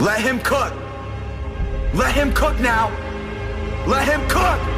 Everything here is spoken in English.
Let him cook. Let him cook now. Let him cook.